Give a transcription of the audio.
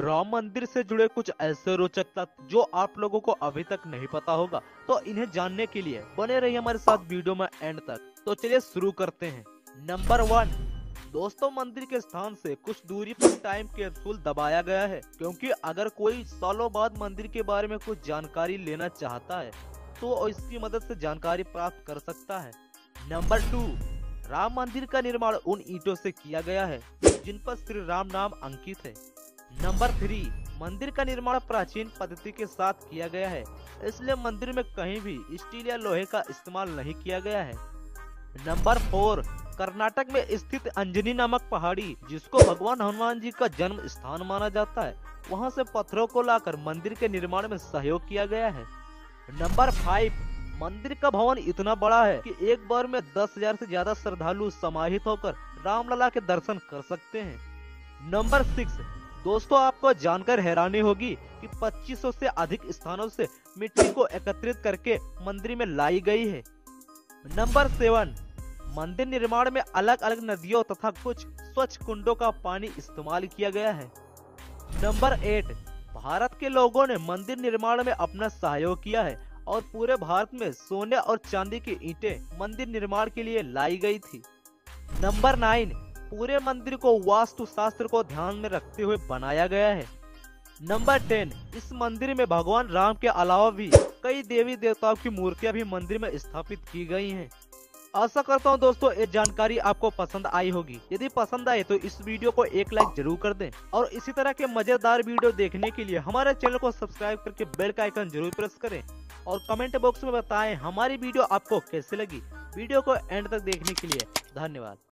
राम मंदिर से जुड़े कुछ ऐसे रोचक तथ्य जो आप लोगों को अभी तक नहीं पता होगा तो इन्हें जानने के लिए बने रहिए हमारे साथ वीडियो में एंड तक। तो चलिए शुरू करते हैं। नंबर वन, दोस्तों मंदिर के स्थान से कुछ दूरी पर टाइम कैप्सूल दबाया गया है, क्योंकि अगर कोई सालों बाद मंदिर के बारे में कुछ जानकारी लेना चाहता है तो इसकी मदद से जानकारी प्राप्त कर सकता है। नंबर टू, राम मंदिर का निर्माण उन ईंटों से किया गया है, जिन पर श्री राम नाम अंकित है। नंबर थ्री, मंदिर का निर्माण प्राचीन पद्धति के साथ किया गया है, इसलिए मंदिर में कहीं भी स्टील या लोहे का इस्तेमाल नहीं किया गया है। नंबर फोर, कर्नाटक में स्थित अंजनी नामक पहाड़ी, जिसको भगवान हनुमान जी का जन्म स्थान माना जाता है, वहाँ से पत्थरों को लाकर मंदिर के निर्माण में सहयोग किया गया है। नंबर फाइव, मंदिर का भवन इतना बड़ा है कि एक बार में दस हज़ार से ज़्यादा श्रद्धालु समाहित होकर रामलला के दर्शन कर सकते हैं। नंबर सिक्स दोस्तों, आपको जानकर हैरानी होगी कि 2500 से अधिक स्थानों से मिट्टी को एकत्रित करके मंदिर में लाई गई है। नंबर सेवन, मंदिर निर्माण में अलग अलग नदियों तथा कुछ स्वच्छ कुंडों का पानी इस्तेमाल किया गया है। नंबर एट, भारत के लोगों ने मंदिर निर्माण में अपना सहयोग किया है और पूरे भारत में सोने और चांदी की ईंटें मंदिर निर्माण के लिए लाई गई थी। नंबर नाइन पूरे मंदिर को वास्तु शास्त्र को ध्यान में रखते हुए बनाया गया है। नंबर टेन, इस मंदिर में भगवान राम के अलावा भी कई देवी देवताओं की मूर्तियाँ भी मंदिर में स्थापित की गई हैं। आशा करता हूँ दोस्तों, ये जानकारी आपको पसंद आई होगी। यदि पसंद आए तो इस वीडियो को एक लाइक ज़रूर कर दें। और इसी तरह के मज़ेदार वीडियो देखने के लिए हमारे चैनल को सब्सक्राइब करके बेल का आइकन ज़रूर प्रेस करें। और कमेंट बॉक्स में बताएँ हमारी वीडियो आपको कैसे लगी। वीडियो को एंड तक देखने के लिए धन्यवाद।